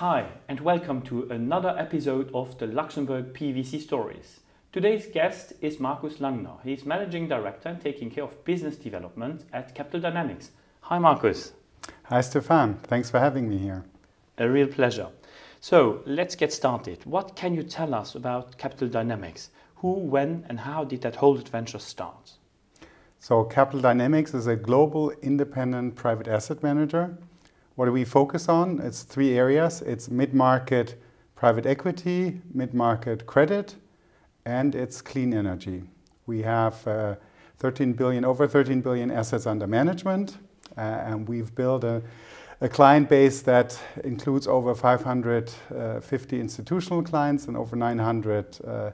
Hi, and welcome to another episode of the Luxembourg PVC Stories. Today's guest is Markus Langner. He's Managing Director and taking care of business development at Capital Dynamics. Hi, Markus. Hi, Stefan. Thanks for having me here. A real pleasure. So, let's get started. What can you tell us about Capital Dynamics? Who, when, and how did that whole adventure start? So, Capital Dynamics is a global independent private asset manager what do we focus on? It's three areas. It's mid-market private equity, mid-market credit, and it's clean energy. We have uh, 13 billion, over 13 billion assets under management, uh, and we've built a, a, client base that includes over 550 institutional clients and over 900 uh,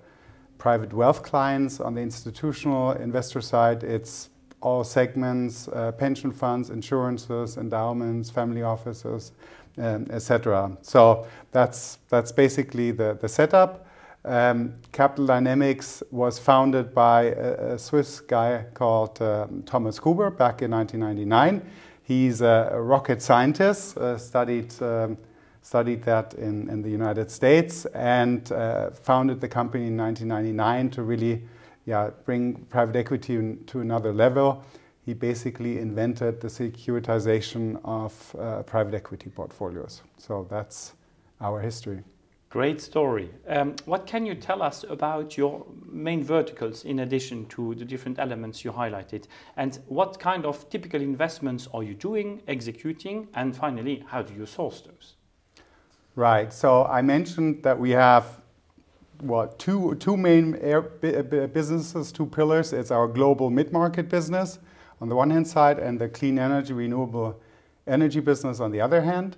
private wealth clients. On the institutional investor side, it's all segments, uh, pension funds, insurances, endowments, family offices, um, etc. So that's, that's basically the, the setup. Um, Capital Dynamics was founded by a, a Swiss guy called um, Thomas Kubr back in 1999. He's a, a rocket scientist, uh, studied, um, studied that in, in the United States, and uh, founded the company in 1999 to really yeah, bring private equity to another level. He basically invented the securitization of uh, private equity portfolios. So that's our history. Great story. Um, what can you tell us about your main verticals in addition to the different elements you highlighted? And what kind of typical investments are you doing, executing, and finally, how do you source those? Right. So I mentioned that we have what two two main businesses, two pillars. It's our global mid-market business on the one hand side, and the clean energy, renewable energy business on the other hand.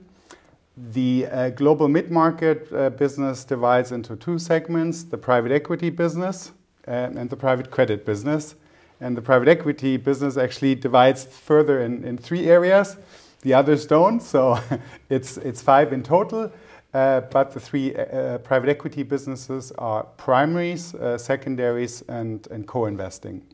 The uh, global mid-market uh, business divides into two segments: the private equity business uh, and the private credit business. And the private equity business actually divides further in, in three areas. The others don't, so it's it's five in total. Uh, but the three uh, uh, private equity businesses are primaries, secondaries, and, and co-investing.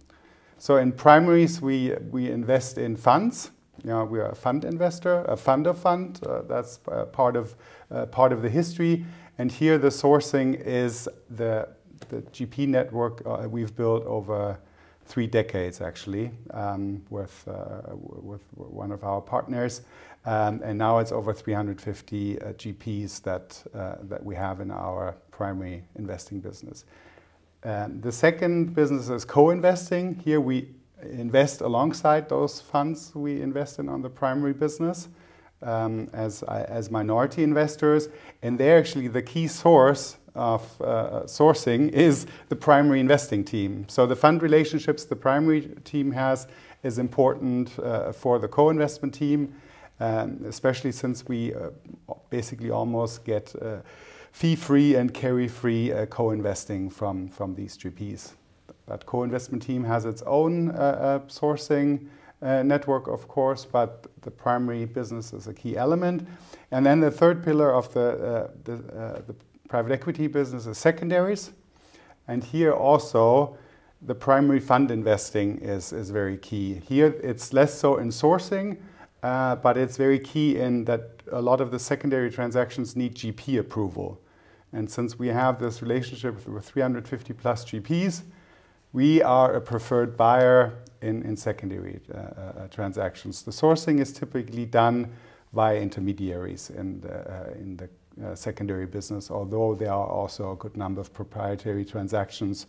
So in primaries, we, we invest in funds. You know, we are a fund investor, a fund of fund. Uh, that's uh, part of uh, part of the history. And here, the sourcing is the the GP network we've built over three decades, actually, um, with with one of our partners. Um, and now it's over 350 uh, GPs that, uh, that we have in our primary investing business. Um, the second business is co-investing. Here we invest alongside those funds we invest in on the primary business um, as, uh, as minority investors. And there actually the key source of uh, sourcing is the primary investing team. So the fund relationships the primary team has is important uh, for the co-investment team um, especially since we uh, basically almost get uh, fee-free and carry-free uh, co-investing from, from these GPs. That co-investment team has its own uh, uh, sourcing uh, network, of course, but the primary business is a key element. And then the third pillar of the, the, the private equity business is secondaries. And here also, the primary fund investing is, is very key. Here, it's less so in sourcing, uh, but it's very key in that a lot of the secondary transactions need GP approval. And since we have this relationship with 350 plus GPs, we are a preferred buyer in, in secondary uh, uh, transactions. The sourcing is typically done via intermediaries in the, uh, in the uh, secondary business, although there are also a good number of proprietary transactions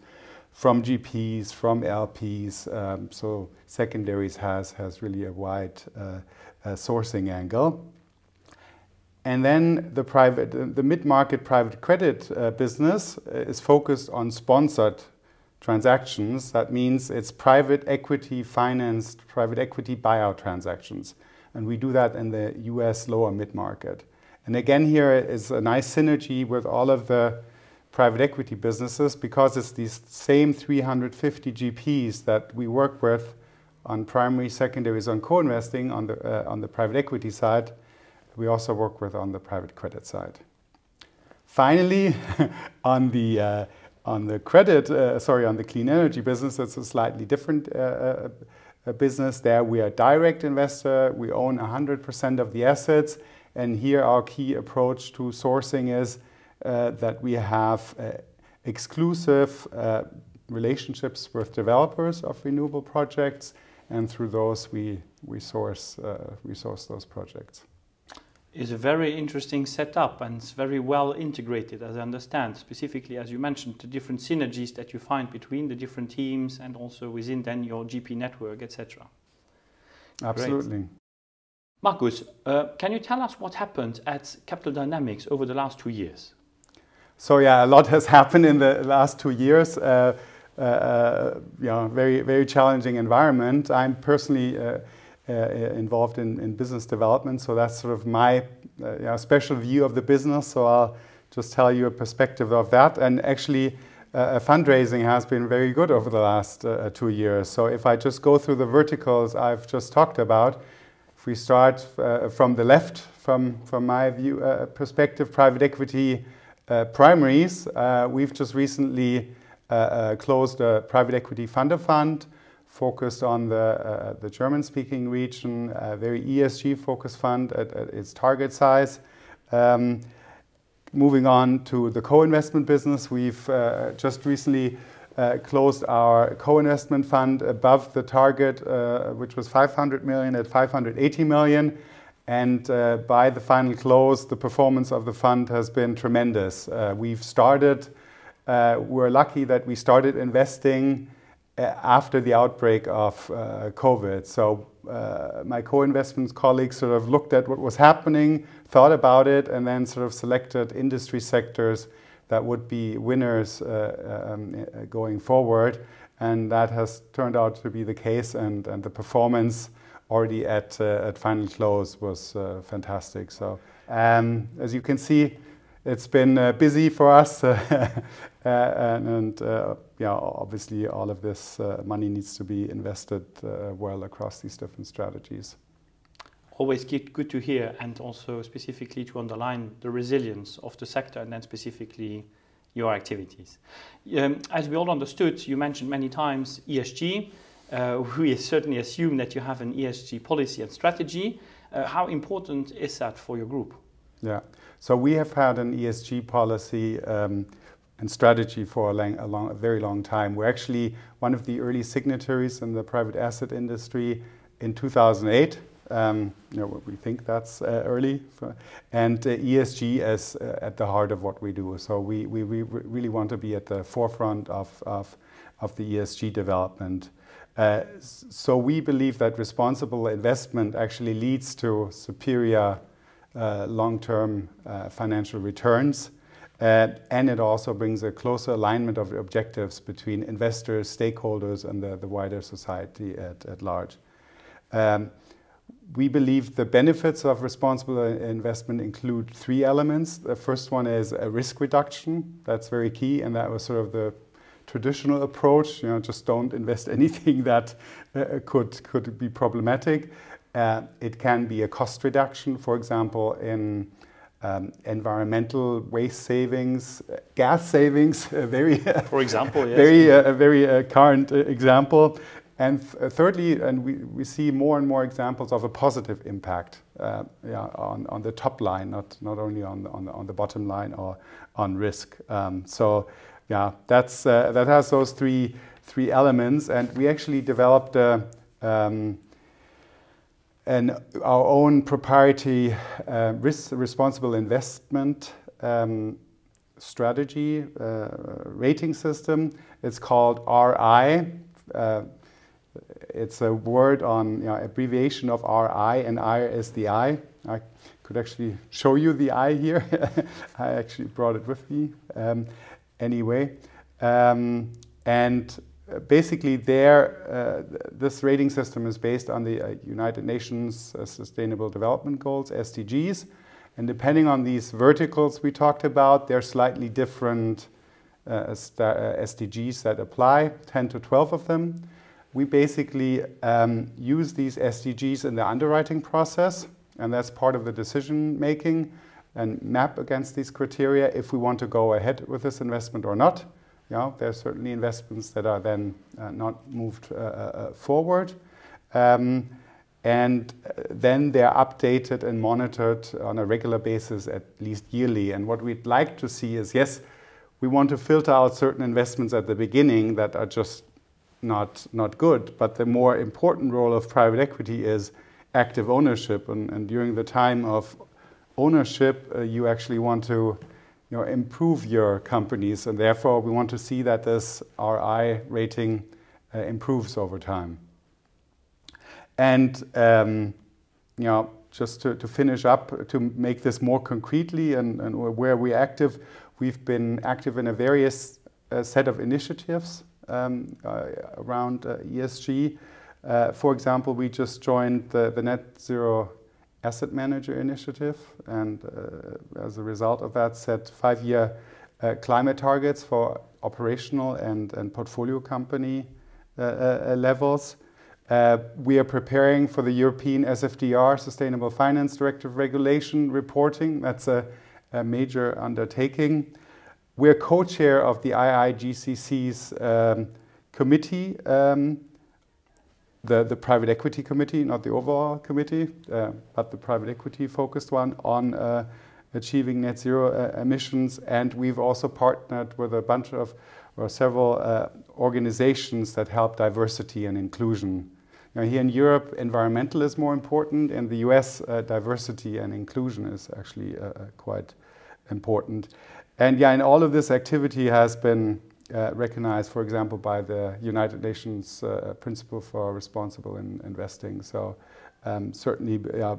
from GPs, from LPs. Um, so secondaries has, has really a wide uh, uh, sourcing angle. And then the private, the mid-market private credit uh, business uh, is focused on sponsored transactions. That means it's private equity financed, private equity buyout transactions. And we do that in the US lower mid-market. And again, here is a nice synergy with all of the private equity businesses because it's these same 350 GPs that we work with on primary, secondaries, on co-investing on the, uh, on the private equity side. We also work with on the private credit side. Finally, on the uh, on the credit, uh, sorry, on the clean energy business, it's a slightly different uh, uh, business. There, we are a direct investor. We own 100% of the assets, And here our key approach to sourcing is that we have uh, exclusive uh, relationships with developers of renewable projects, and through those we, we, source, uh, we source those projects. Is a very interesting setup and it's very well integrated, as I understand. Specifically, as you mentioned, the different synergies that you find between the different teams and also within then your GP network, etc. Absolutely. Great. Markus, uh, can you tell us what happened at Capital Dynamics over the last two years? So yeah, a lot has happened in the last two years. Uh, uh, uh you know, very very challenging environment. I'm personally uh, uh, involved in, in business development, so that's sort of my you know, special view of the business. So I'll just tell you a perspective of that. And actually, fundraising has been very good over the last two years. So if I just go through the verticals I've just talked about. If we start uh, from the left, from, from my view uh, perspective, private equity uh, primaries, uh, we've just recently uh, uh, closed a private equity fund of fund focused on the, the German-speaking region, a very ESG-focused fund at, at, its target size. Um, moving on to the co-investment business, we've just recently uh, closed our co-investment fund above the target, uh, which was 500 million at 580 million. And uh, by the final close, the performance of the fund has been tremendous. Uh, we've started, uh, we're lucky that we started investing uh, after the outbreak of COVID. So my co-investment colleagues sort of looked at what was happening, thought about it, and then sort of selected industry sectors that would be winners uh, um, uh, going forward. And that has turned out to be the case, and, and the performance already at, uh, at final close was fantastic. So, um, as you can see, it's been uh, busy for us uh, and, and uh, yeah obviously all of this money needs to be invested well across these different strategies always good to hear and also specifically to underline the resilience of the sector and then specifically your activities. Um, as we all understood, you mentioned many times ESG. Uh, we certainly assume that you have an ESG policy and strategy. Uh, how important is that for your group? Yeah, so we have had an ESG policy um, and strategy for a, long, a, long, a very long time. We're actually one of the early signatories in the private asset industry in 2008 um, you know, we think that's uh, early. For, and uh, ESG is uh, at the heart of what we do. So we, we, we really want to be at the forefront of, of, of the ESG development. Uh, so we believe that responsible investment actually leads to superior uh, long-term uh, financial returns. and it also brings a closer alignment of objectives between investors, stakeholders, and the, the wider society at, at large. Um, we believe the benefits of responsible investment include three elements. The first one is a risk reduction. That's very key, and that was sort of the traditional approach. You know, just don't invest anything that uh, could could be problematic. Uh, it can be a cost reduction, for example, in um, environmental waste savings, uh, gas savings, very, for example, yes. very, uh, very uh, current uh, example. And th uh, thirdly, and we, we see more and more examples of a positive impact uh, yeah, on, on the top line, not, not only on, on, on the bottom line or on risk. Um, so yeah, that's, uh, that has those three, three elements. And we actually developed a, um, an, our own proprietary uh, risk responsible investment um, strategy uh, rating system. It's called RI. Uh, it's a word on you know, abbreviation of RI, and I is the I. I could actually show you the I here. I actually brought it with me. Um, anyway, um, and basically, there, uh, this rating system is based on the uh, United Nations uh, Sustainable Development Goals (SDGs), and depending on these verticals we talked about, there are slightly different uh, SDGs uh, that apply. 10 to 12 of them. We basically um, use these SDGs in the underwriting process, and that's part of the decision making and map against these criteria if we want to go ahead with this investment or not. Know, there are certainly investments that are then uh, not moved uh, uh, uh forward. Um, and uh, then they're updated and monitored on a regular basis, at least yearly. And what we'd like to see is yes, we want to filter out certain investments at the beginning that are just not, not good. But the more important role of private equity is active ownership. And, and during the time of ownership, uh, you actually want to you know, improve your companies. And therefore, we want to see that this RI rating uh, improves over time. And um, you know, just to, to, finish up, to make this more concretely and, and where we're active, we've been active in a various uh, set of initiatives um, uh, around uh, ESG. Uh, for example, we just joined the, the Net Zero Asset Manager Initiative, and uh, as a result of that, set five-year uh, climate targets for operational and, and portfolio company levels. Uh, we are preparing for the European SFDR, Sustainable Finance Directive regulation reporting. That's a, a major undertaking. We're co-chair of the IIGCC's um, committee, um, the, the private equity committee, not the overall committee, uh, but the private equity focused one on uh, achieving net zero uh, emissions. And we've also partnered with a bunch of or several uh, organizations that help diversity and inclusion now, here in Europe, environmental is more important. In the US, uh, diversity and inclusion is actually uh, quite important. And yeah, and all of this activity has been uh, recognized, for example, by the United Nations uh, Principle for Responsible in Investing. So um, certainly uh,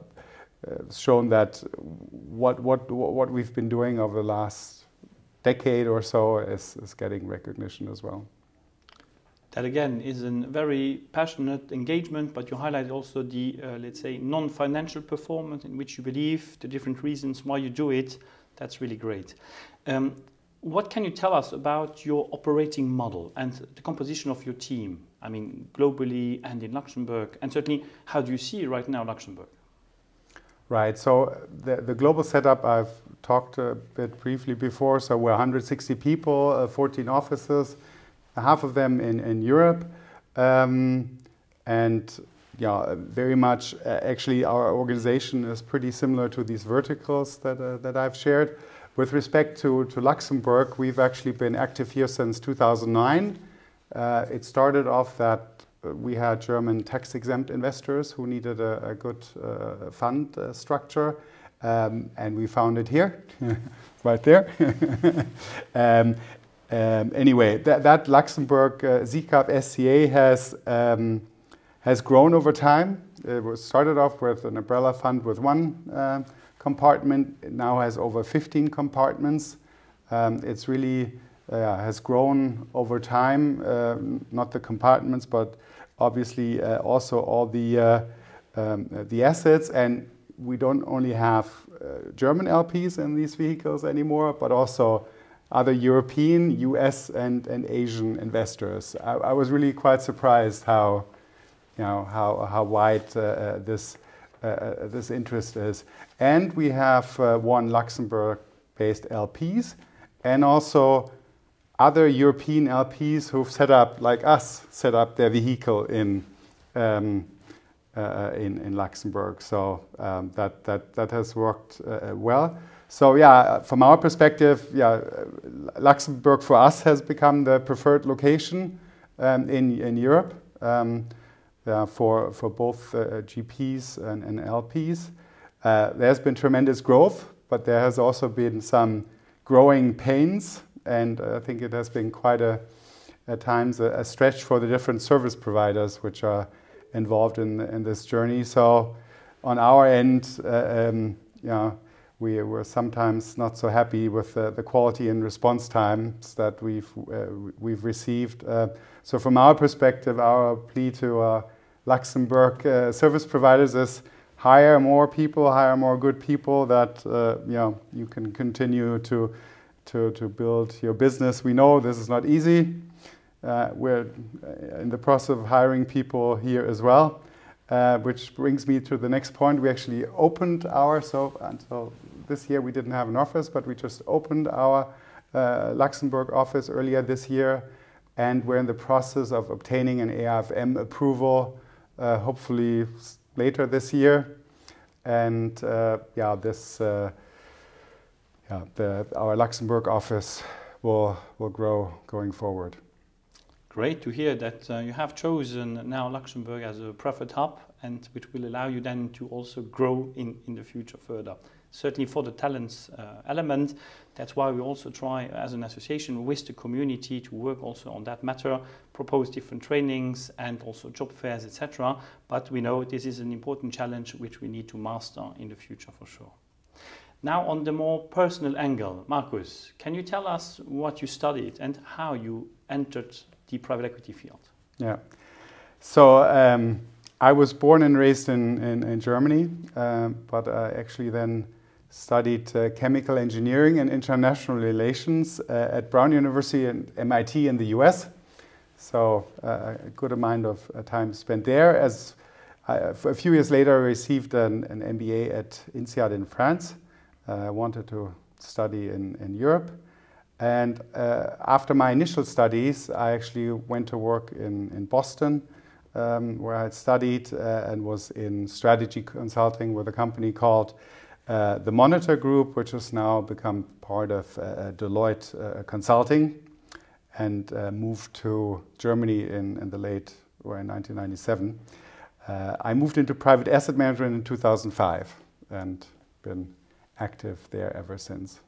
shown that what, what, what we've been doing over the last decade or so is, is getting recognition as well that again is a very passionate engagement, but you highlight also the, uh, let's say, non-financial performance in which you believe, the different reasons why you do it. That's really great. Um, what can you tell us about your operating model and the composition of your team? I mean, globally and in Luxembourg, and certainly, how do you see right now Luxembourg? Right. So the, the global setup I've talked a bit briefly before. So we're 160 people, uh, 14 offices half of them in, in Europe. Um, and yeah, very much uh, actually our organization is pretty similar to these verticals that, uh, that I've shared. With respect to, to Luxembourg, we've actually been active here since 2009. Uh, it started off that uh, we had German tax exempt investors who needed a, a good uh, fund uh, structure. Um, and we found it here, right there. um, um, anyway, that, that Luxembourg uh, SICAV SCA has, um, has grown over time. It was started off with an umbrella fund with one uh, compartment. It now has over 15 compartments. Um, it's really uh, has grown over time, uh, not the compartments, but obviously uh, also all the, uh, um, the assets. And we don't only have German LPs in these vehicles anymore, but also other European, US, and, and Asian investors. I, I was really quite surprised how, you know, how, how wide uh, uh this, uh, uh, this interest is. And we have uh, one Luxembourg-based LPs and also other European LPs who've set up, like us, set up their vehicle in, um, uh, in, in Luxembourg. So um, that, that, that has worked well. So yeah, from our perspective, yeah, Luxembourg for us has become the preferred location um, in, in Europe um, for, for both uh, GPs and, and LPs. Uh, there's been tremendous growth, but there has also been some growing pains, and I think it has been quite a, at times a, a stretch for the different service providers which are involved in, in this journey. So on our end, uh, um, yeah, we were sometimes not so happy with uh, the quality and response times that we've, uh, we've received. Uh, so from our perspective, our plea to uh, Luxembourg uh, service providers is hire more people, hire more good people that uh, you, know, you can continue to, to, to build your business. We know this is not easy. we're in the process of hiring people here as well. Uh, which brings me to the next point. We actually opened our, so until this year we didn't have an office, but we just opened our uh, Luxembourg office earlier this year, and we're in the process of obtaining an AIFM approval, uh, hopefully later this year. And uh, yeah, this uh, yeah, the, our Luxembourg office will will grow going forward. Great to hear that uh, you have chosen now Luxembourg as a profit hub, and which will allow you then to also grow in in the future further certainly for the talents uh, element. That's why we also try as an association with the community to work also on that matter, propose different trainings and also job fairs, etc. But we know this is an important challenge which we need to master in the future for sure. Now on the more personal angle, Markus, can you tell us what you studied and how you entered the private equity field? Yeah. So um, I was born and raised in, in, in Germany, um, but I actually then studied uh, chemical engineering and international relations uh, at Brown University and MIT in the US. So uh, a good amount of uh, time spent there. As I, a few years later, I received an, an MBA at INSEAD in France. Uh, I wanted to study in, in Europe. And uh, after my initial studies, I actually went to work in, in Boston, um, where I had studied and was in strategy consulting with a company called uh, the Monitor Group, which has now become part of uh, Deloitte uh, Consulting and uh, moved to Germany in, in, the late or in 1997. Uh, I moved into private asset management in 2005 and been active there ever since.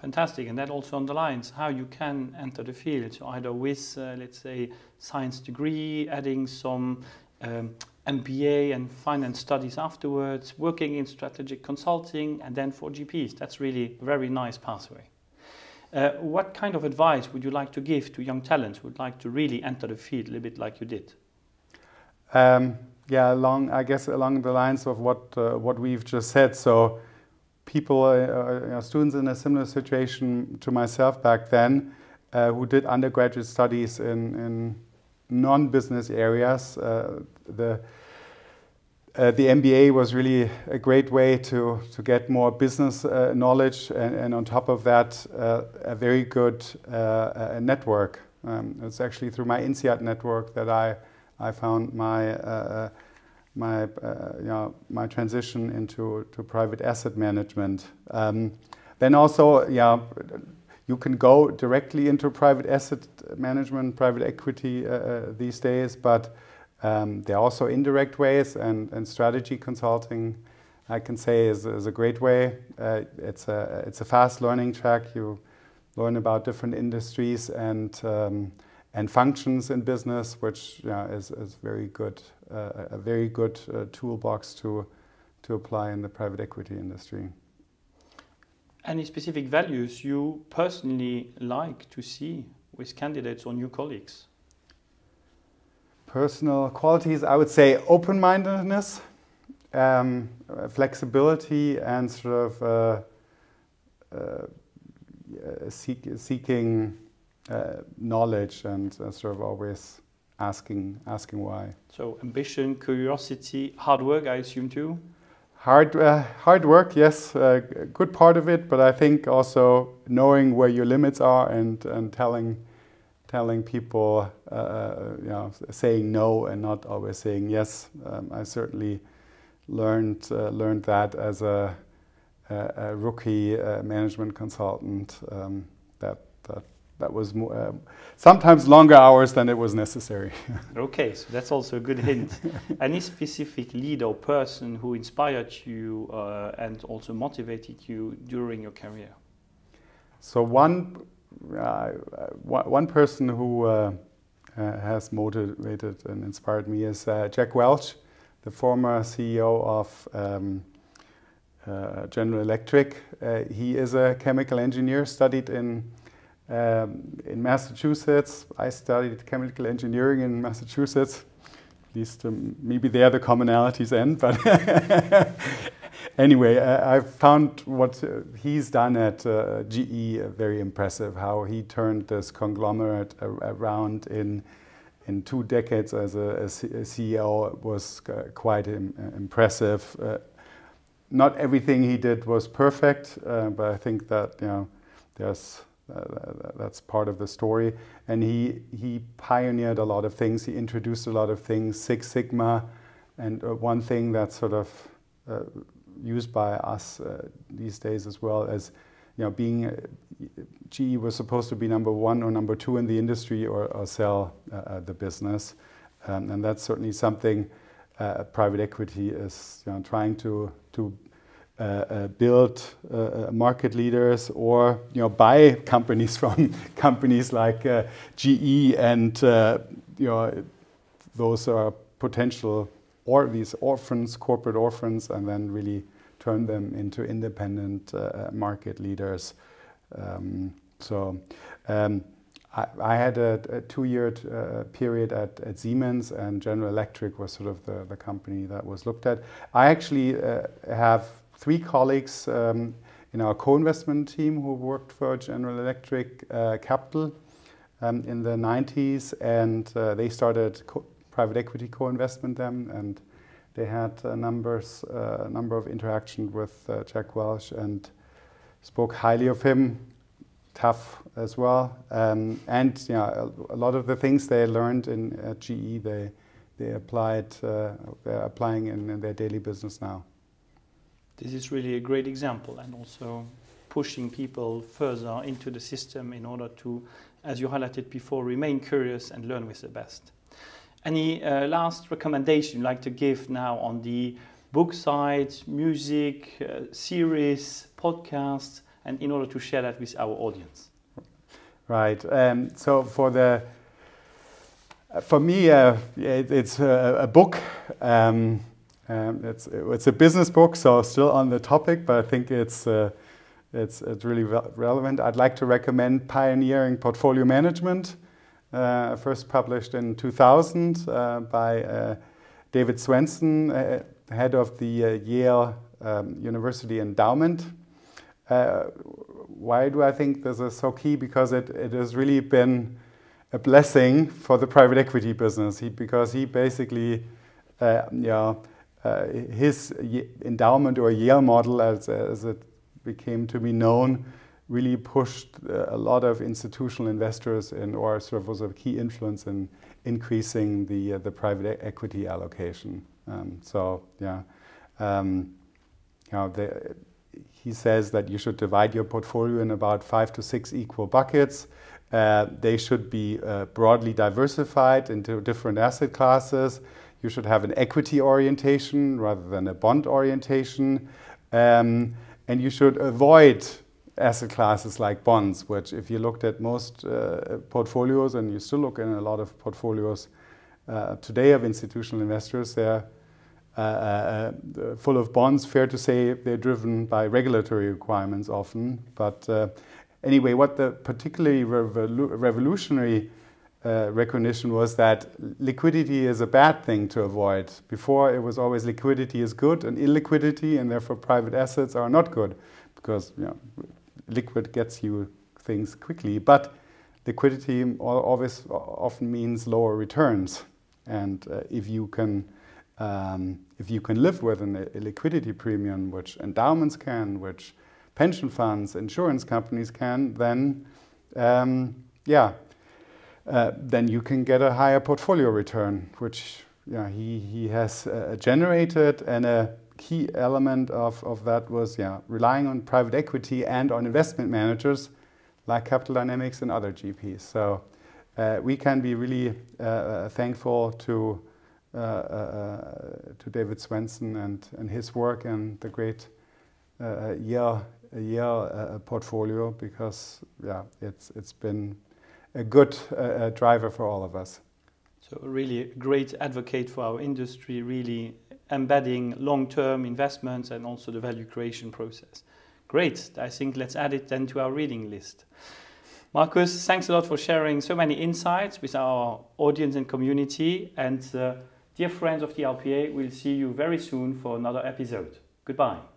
Fantastic, and that also underlines how you can enter the field. So either with, let's say, science degree, adding some um, MBA and finance studies afterwards, working in strategic consulting, and then for GPs. That's really a very nice pathway. Uh, what kind of advice would you like to give to young talents who would like to really enter the field a little bit like you did? Um, yeah, along I guess along the lines of what uh, what we've just said. So, people, uh, uh you know, students in a similar situation to myself back then, uh, who did undergraduate studies in, in non-business areas, uh, the uh, the MBA was really a great way to, to get more business uh, knowledge, and, and, on top of that, uh, a very good uh, network. Um, it's actually through my INSEAD network that I, I found my, uh, my, you know, my transition into to private asset management. Um, then also, yeah, you can go directly into private asset management, private equity uh, uh, these days, but um, there are also indirect ways, and, and strategy consulting, I can say, is, is a great way. Uh, it's, a, it's a fast learning track. You learn about different industries and, um, and functions in business, which yeah, is, is very good, uh, a very good uh, toolbox to, to apply in the private equity industry any specific values you personally like to see with candidates or new colleagues? Personal qualities, I would say open mindedness, um, flexibility, and sort of uh, uh, seek, seeking uh, knowledge and uh, sort of always asking, asking why. So, ambition, curiosity, hard work, I assume too? Hard, uh, hard work, yes, uh, good part of it, but I think also knowing where your limits are and, and telling, telling people, uh, uh you know, saying no and not always saying yes. Um, I certainly learned, uh, learned that as a, a, a rookie uh, management consultant. Um, that, that that was more, uh, sometimes longer hours than it was necessary. okay, so that's also a good hint. Any specific leader or person who inspired you uh, and also motivated you during your career? So one, uh, one person who uh, uh, has motivated and inspired me is uh, Jack Welch, the former CEO of um, General Electric. he is a chemical engineer, studied in um, in Massachusetts, I studied chemical engineering in Massachusetts. At least um, maybe there the commonalities end, but anyway, I, I, found what uh, he's done at uh, GE uh, very impressive. How he turned this conglomerate around in in two decades as a, CEO was uh, quite Im impressive. Uh, not everything he did was perfect, uh, but I think that you know there's that's part of the story. And he, he pioneered a lot of things. He introduced a lot of things, Six Sigma, and uh, one thing that's sort of uh, used by us uh, these days as well as you know being uh, GE was supposed to be number one or number two in the industry or, or sell the business, um, and that's certainly something private equity is you know, trying to to uh, uh, build uh, market leaders or you know buy companies from companies like GE and you know those are potential or these orphans, corporate orphans, and then really turn them into independent uh, market leaders. Um, so um, I, I, had a, a two-year uh, period at, at, Siemens, and General Electric was sort of the, the company that was looked at. I actually uh, have three colleagues um, in our co-investment team who worked for General Electric uh, Capital um, in the 90s, and uh, they started private equity co-investment then, and they had a numbers, uh, number of interactions with uh, Jack Welch and spoke highly of him. Tough as well, um, and a, a, lot of the things they learned in GE, they they applied, uh, they're applying in, in their daily business now this is really a great example and also pushing people further into the system in order to, as you highlighted before, remain curious and learn with the best. Any uh, last recommendation you'd like to give now on the book side, music, uh, series, podcasts, and in order to share that with our audience? Right. Um, so for the for me, uh, it, it's a, a book. Um, um, it's, it's a business book, so still on the topic, but I think it's, uh, it's, it's really re relevant. I'd like to recommend Pioneering Portfolio Management, uh, first published in 2000 uh, by uh, David Swensen, uh, head of the uh, Yale um, University Endowment. why do I think this is so key? Because it, it has really been a blessing for the private equity business he, because he basically uh, yeah, uh, his endowment or Yale model, as, as it became to be known, really pushed uh, a lot of institutional investors in, or sort of was a key influence in increasing the, uh, the private equity allocation. Um, so, yeah, um, you know, the, he says that you should divide your portfolio in about five to six equal buckets. Uh, they should be uh, broadly diversified into different asset classes you should have an equity orientation rather than a bond orientation. Um, and you should avoid asset classes like bonds, which if you looked at most uh, portfolios, and you still look in a lot of portfolios uh, today of institutional investors, they're uh, uh, uh full of bonds. Fair to say they're driven by regulatory requirements often. But uh, anyway, what the particularly revolu revolutionary uh, recognition was that liquidity is a bad thing to avoid. Before it was always liquidity is good and illiquidity and therefore private assets are not good because you know, liquid gets you things quickly. But liquidity always often means lower returns. And uh, if you can um, if you can live with an liquidity premium, which endowments can, which pension funds, insurance companies can, then um, yeah, uh, then you can get a higher portfolio return, which yeah, he, he has uh, generated. And a key element of, of that was yeah, relying on private equity and on investment managers like Capital Dynamics and other GPs. So uh, we can be really uh, uh, thankful to, to David Swensen and, and his work and the great Yale, Yale portfolio because yeah, it's, it's been a good uh, driver for all of us. So really a great advocate for our industry, really embedding long-term investments and also the value creation process. Great. I think let's add it then to our reading list. Markus, thanks a lot for sharing so many insights with our audience and community. And uh, dear friends of the LPEA, we'll see you very soon for another episode. Goodbye.